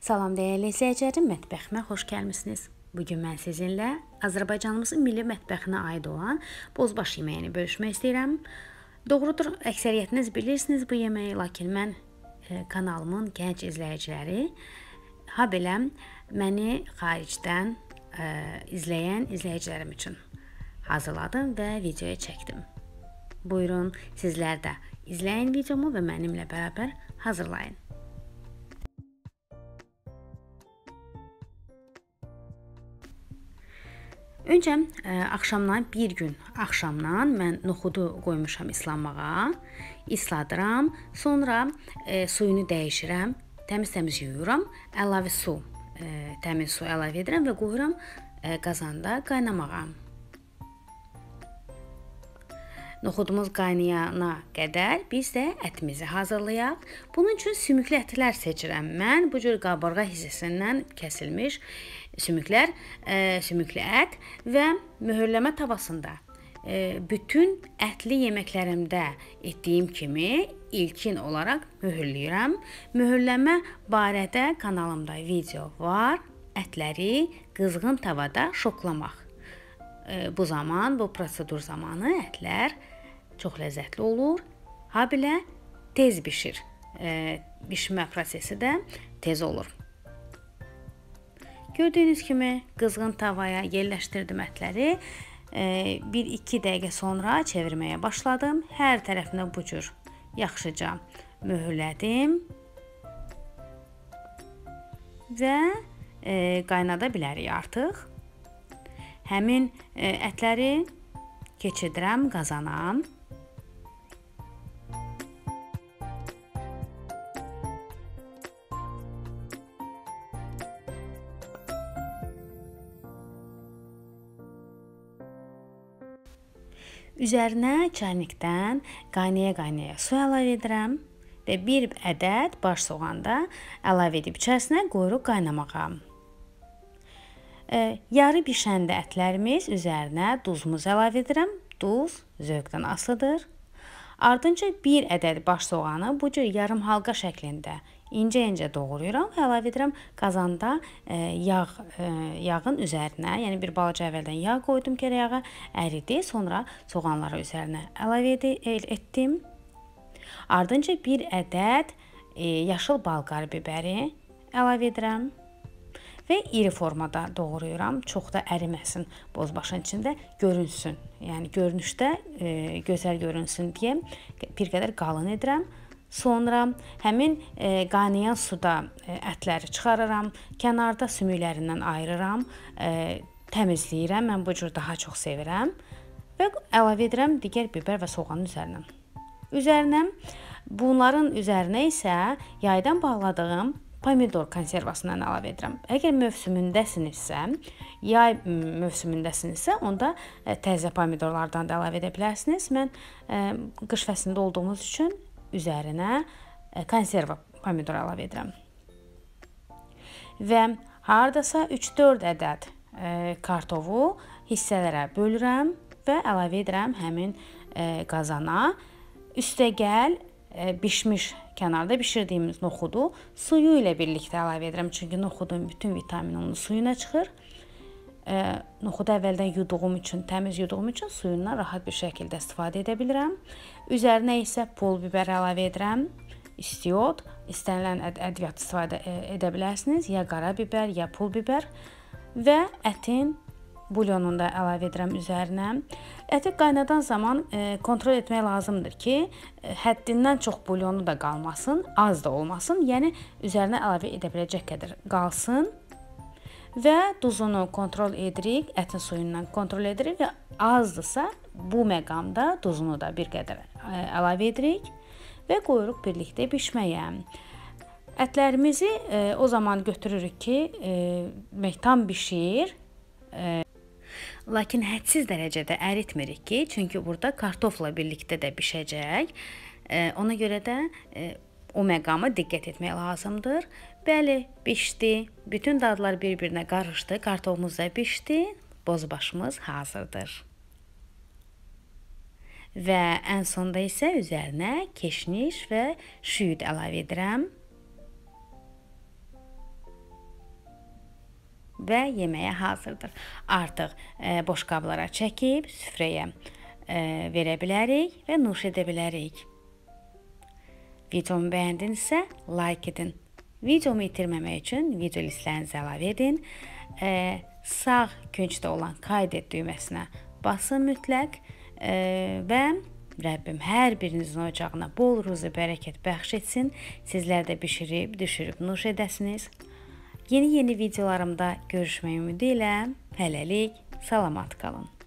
Salam dəyərli izləyicilərim, mətbəximə xoş gəlmisiniz. Bu gün mən sizinlə Azərbaycanımızın milli mətbəxinə aid olan bozbaş yeməyini bölüşmək istəyirəm. Doğrudur, əksəriyyətiniz bilirsiniz bu yeməyi, lakin mən e, kanalımın gənc izləyiciləri, ha belə məni xaricdən e, izləyən izləyicilərim üçün hazırladım və videoya çəkdim. Buyurun, sizlər də izləyin videomu və mənimlə bərabər hazırlayın. Öncə ə, e, axşamdan bir gün axşamdan mən noxudu qoymuşam islanmağa. İsladıram, sonra ə, e, suyunu dəyişirəm, təmiz-təmiz yuyuram, əlavə su, ə, e, təmiz su əlavə edirəm və qoyuram ə, qazanda qaynamağa. Noxudumuz qaynayana qədər biz də ətimizi hazırlayaq. Bunun üçün sümüklü ətlər seçirəm. Mən bu cür qabırğa hissəsindən kəsilmiş sümüklər, e, sümüklü ət və möhürləmə tavasında e, bütün ətli yeməklərimdə etdiyim kimi ilkin olaraq möhürləyirəm. Möhürləmə barədə kanalımda video var. Ətləri qızğın tavada şoklamaq. E, bu zaman, bu prosedur zamanı ətlər çox ləzzətli olur. Ha belə tez bişir. E, bişmə prosesi də tez olur. Gördüyünüz kimi qızğın tavaya yerləşdirdim ətləri. 1-2 dəqiqə sonra çevirməyə başladım. Hər tərəfinə bu cür yaxşıca möhürlədim. Və e, qaynada bilərik artıq. Həmin e, ətləri keçidirəm qazana. Üzərinə çaynikdən qaynaya-qaynaya su əlavə edirəm və bir ədəd baş soğan da əlavə edib içərisinə qoyuruq qaynamağa. Yarı bişəndə ətlərimiz üzərinə duzumuzu əlavə edirəm. Duz zövqdən asılıdır. Ardınca bir ədəd baş soğanı bu cür yarım halqa şəklində incə-incə doğrayıram və əlavə edirəm qazanda yağ yağın üzərinə, yəni bir balaca əvvəldən yağ qoydum gərək yağa əridi, sonra soğanları üzərinə əlavə etdim. Ardınca bir ədəd e, yaşıl balqar bibəri əlavə edirəm və iri formada doğrayıram. Çox da əriməsin bozbaşın içində görünsün. Yəni görünüşdə e, gözəl görünsün deyə bir qədər qalın edirəm. Sonra həmin e, qaynayan suda e, ətləri çıxarıram, kənarda sümüklərindən ayırıram, e, təmizləyirəm. Mən bu cür daha çox sevirəm və əlavə edirəm digər biber və soğanın üzərinə. Üzərinə bunların üzərinə isə yaydan bağladığım pomidor konservasından əlavə edirəm. Əgər mövsümündəsinizsə, yay mövsümündəsinizsə, onda e, təzə pomidorlardan da əlavə edə bilərsiniz. Mən e, qış fəslində olduğumuz üçün üzərinə e, konserva pomidor əlavə edirəm. Və hardasa 3-4 ədəd kartofu hissələrə bölürəm və əlavə edirəm həmin qazana. Üstəgəl bişmiş kənarda bişirdiyimiz noxudu suyu ilə birlikdə əlavə edirəm. Çünki noxudun bütün vitamini onun suyuna çıxır. E, noxudu əvvəldən yuduğum üçün, təmiz yuduğum üçün suyundan rahat bir şəkildə istifadə edə bilirəm. Üzərinə isə pul biber əlavə edirəm. İstiot, istənilən əd ədviyyat istifadə e, edə bilərsiniz, ya qara biber, ya pul biber və ətin bulyonunu da əlavə edirəm üzərinə. Əti qaynadan zaman e, kontrol etmək lazımdır ki, e, həddindən çox bulyonu da qalmasın, az da olmasın. Yəni üzərinə əlavə edə biləcək qədər qalsın və duzunu kontrol edirik, ətin suyundan kontrol edirik və azdırsa bu məqamda duzunu da bir qədər e, əlavə edirik və qoyuruq birlikdə bişməyə. Ətlərimizi e, o zaman götürürük ki, e, tam bişir. Lakin hədsiz dərəcədə əritmirik ki, çünki burada kartofla birlikdə də bişəcək. E, ona görə də e, o məqama diqqət etmək lazımdır. Bəli, bişdi. Bütün dadlar bir-birinə qarışdı. Kartofumuz da bişdi. Bozbaşımız hazırdır. Və ən sonda isə üzərinə keşniş və şüyüd əlavə edirəm. Və yeməyə hazırdır. Artıq e, boş qablara çəkib süfrəyə e, verə bilərik və nuş edə bilərik. Videomu bəyəndinizsə, like edin. Videomu itirməmək üçün video listələrinizi əlavə edin. E, sağ küncdə olan kaydet düyməsinə basın mütləq e, və Rəbbim hər birinizin ocağına bol ruzi bərəkət bəxş etsin. Sizlər də bişirib, düşürüb nuş edəsiniz. Yeni-yeni videolarımda görüşmək ümidi ilə hələlik salamat qalın.